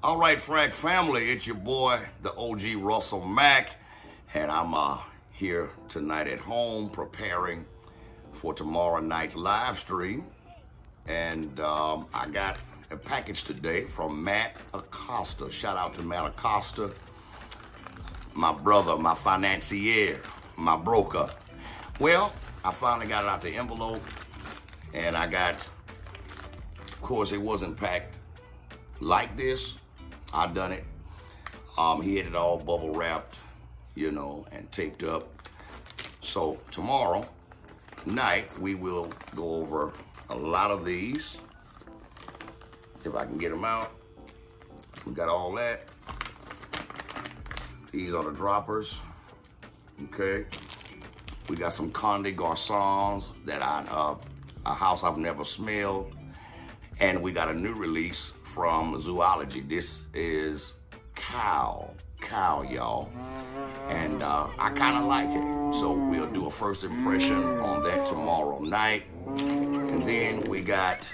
All right, frag family, it's your boy, the OG Russell Mack, and I'm uh, here tonight at home preparing for tomorrow night's live stream. And um, I got a package today from Matt Acosta. Shout out to Matt Acosta, my brother, my financier, my broker. Well, I finally got it out the envelope, and I got, of course, it wasn't packed like this. I done it. Um, he had it all bubble wrapped, you know, and taped up. So tomorrow night, we will go over a lot of these. If I can get them out. We got all that. These are the droppers, okay? We got some Comme des Garçons that I, uh, a house I've never smelled. And we got a new release from Zoology. This is cow, cow, y'all. And uh, I kind of like it. So we'll do a first impression on that tomorrow night. And then we got,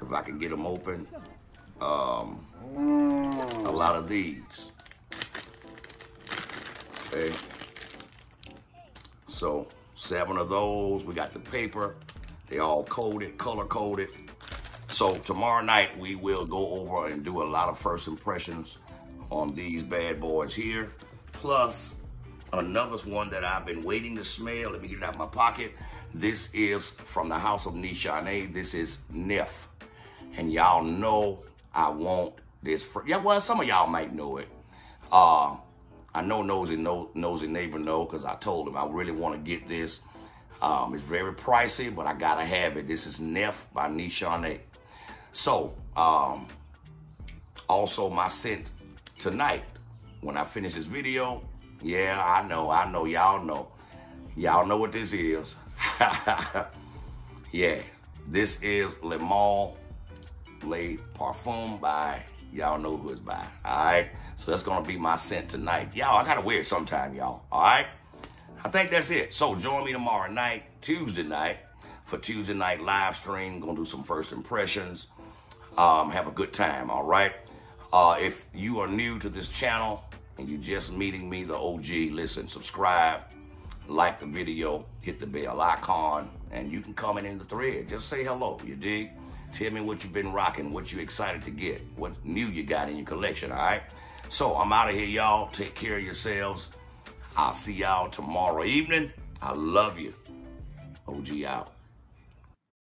if I can get them open, um, a lot of these. Okay. So seven of those. We got the paper. They all coded, color coded. So tomorrow night, we will go over and do a lot of first impressions on these bad boys here. Plus, another one that I've been waiting to smell. Let me get it out of my pocket. This is from the house of Nishane. This is Neff. And y'all know I want this. Yeah, well, some of y'all might know it. Uh, I know Nosy, know, Nosy Neighbor know because I told him I really want to get this. Um, it's very pricey, but I got to have it. This is Neff by Nishane. So, um, also my scent tonight, when I finish this video, yeah, I know, I know, y'all know. Y'all know what this is. yeah, this is Le Male Le Parfum by, y'all know who it's by, all right? So that's gonna be my scent tonight. Y'all, I gotta wear it sometime, y'all, all right? I think that's it. So join me tomorrow night, Tuesday night, for Tuesday night live stream. Gonna do some first impressions. Um, have a good time, all right? Uh, if you are new to this channel and you're just meeting me, the OG, listen, subscribe, like the video, hit the bell icon, and you can comment in the thread. Just say hello, you dig? Tell me what you've been rocking, what you excited to get, what new you got in your collection, all right? So I'm out of here, y'all. Take care of yourselves. I'll see y'all tomorrow evening. I love you. OG out.